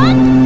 on.